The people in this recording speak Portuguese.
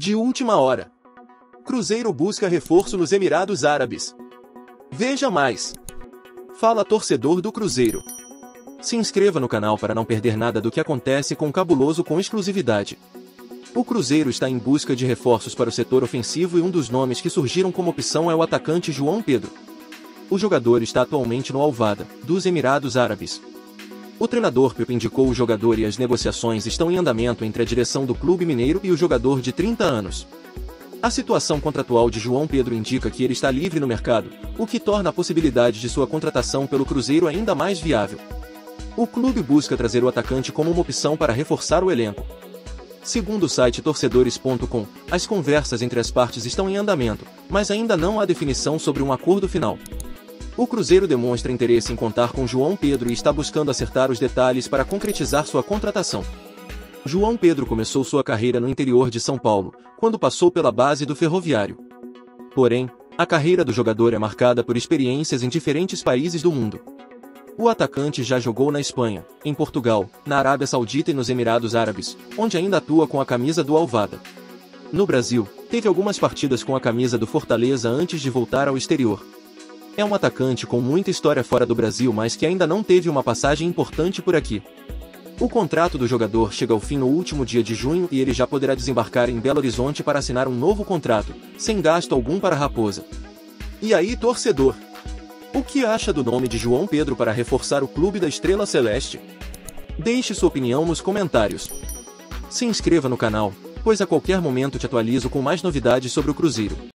De última hora. Cruzeiro busca reforço nos Emirados Árabes. Veja mais. Fala torcedor do Cruzeiro. Se inscreva no canal para não perder nada do que acontece com o Cabuloso com exclusividade. O Cruzeiro está em busca de reforços para o setor ofensivo e um dos nomes que surgiram como opção é o atacante João Pedro. O jogador está atualmente no Alvada, dos Emirados Árabes. O treinador Pepe indicou o jogador e as negociações estão em andamento entre a direção do clube mineiro e o jogador de 30 anos. A situação contratual de João Pedro indica que ele está livre no mercado, o que torna a possibilidade de sua contratação pelo Cruzeiro ainda mais viável. O clube busca trazer o atacante como uma opção para reforçar o elenco. Segundo o site torcedores.com, as conversas entre as partes estão em andamento, mas ainda não há definição sobre um acordo final. O Cruzeiro demonstra interesse em contar com João Pedro e está buscando acertar os detalhes para concretizar sua contratação. João Pedro começou sua carreira no interior de São Paulo, quando passou pela base do Ferroviário. Porém, a carreira do jogador é marcada por experiências em diferentes países do mundo. O atacante já jogou na Espanha, em Portugal, na Arábia Saudita e nos Emirados Árabes, onde ainda atua com a camisa do Alvada. No Brasil, teve algumas partidas com a camisa do Fortaleza antes de voltar ao exterior. É um atacante com muita história fora do Brasil, mas que ainda não teve uma passagem importante por aqui. O contrato do jogador chega ao fim no último dia de junho e ele já poderá desembarcar em Belo Horizonte para assinar um novo contrato, sem gasto algum para a Raposa. E aí, torcedor? O que acha do nome de João Pedro para reforçar o clube da Estrela Celeste? Deixe sua opinião nos comentários. Se inscreva no canal, pois a qualquer momento te atualizo com mais novidades sobre o Cruzeiro.